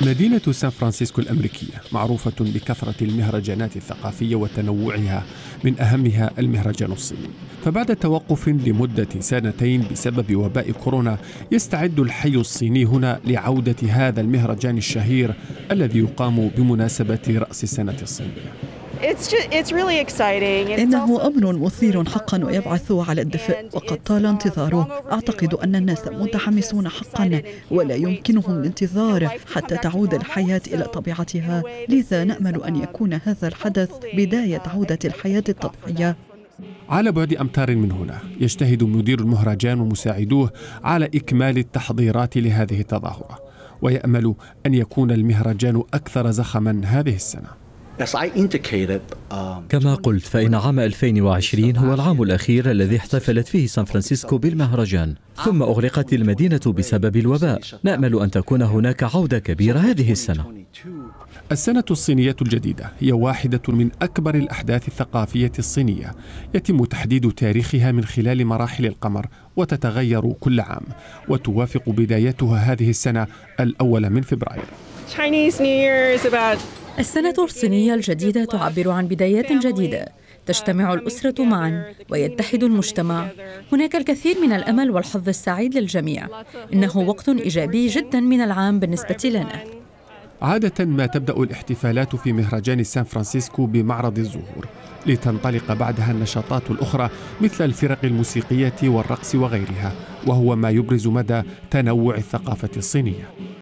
مدينة سان فرانسيسكو الأمريكية معروفة بكثرة المهرجانات الثقافية وتنوعها من أهمها المهرجان الصيني. فبعد توقف لمدة سنتين بسبب وباء كورونا يستعد الحي الصيني هنا لعودة هذا المهرجان الشهير الذي يقام بمناسبة رأس السنة الصينية. إنه أمر مثير حقا ويبعث على الدفء وقد طال انتظاره. أعتقد أن الناس متحمسون حقا ولا يمكنهم الانتظار حتى تعود الحياة إلى طبيعتها. لذا نأمل أن يكون هذا الحدث بداية عودة الحياة الطبيعية. على بعد أمتار من هنا يجتهد مدير المهرجان ومساعدوه على إكمال التحضيرات لهذه التظاهرة ويأمل أن يكون المهرجان أكثر زخما هذه السنة. كما قلت فإن عام 2020 هو العام الأخير الذي احتفلت فيه سان فرانسيسكو بالمهرجان. ثم أغلقت المدينة بسبب الوباء. نأمل أن تكون هناك عودة كبيرة هذه السنة. السنة الصينية الجديدة هي واحدة من أكبر الأحداث الثقافية الصينية. يتم تحديد تاريخها من خلال مراحل القمر وتتغير كل عام وتوافق بدايتها هذه السنة الأول من فبراير. Chinese New Year is about السنة الصينية الجديدة تعبر عن بدايات جديدة. تجتمع الأسرة معا ويتحد المجتمع. هناك الكثير من الأمل والحظ السعيد للجميع. إنه وقت إيجابي جدا من العام بالنسبة لنا. عادة ما تبدأ الاحتفالات في مهرجان سان فرانسيسكو بمعرض الزهور لتنطلق بعدها النشاطات الأخرى مثل الفرق الموسيقية والرقص وغيرها وهو ما يبرز مدى تنوع الثقافة الصينية.